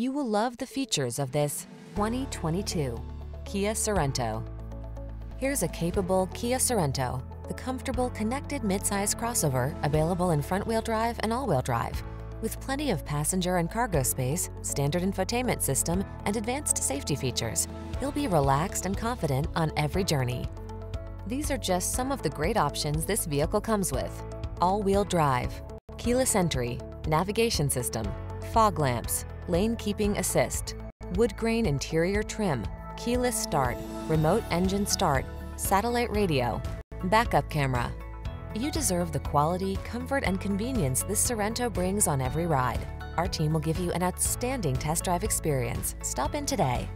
You will love the features of this 2022 Kia Sorento. Here's a capable Kia Sorento, the comfortable, connected midsize crossover available in front-wheel drive and all-wheel drive. With plenty of passenger and cargo space, standard infotainment system, and advanced safety features, you'll be relaxed and confident on every journey. These are just some of the great options this vehicle comes with. All-wheel drive, keyless entry, navigation system, fog lamps, lane keeping assist, wood grain interior trim, keyless start, remote engine start, satellite radio, backup camera. You deserve the quality, comfort, and convenience this Sorento brings on every ride. Our team will give you an outstanding test drive experience. Stop in today.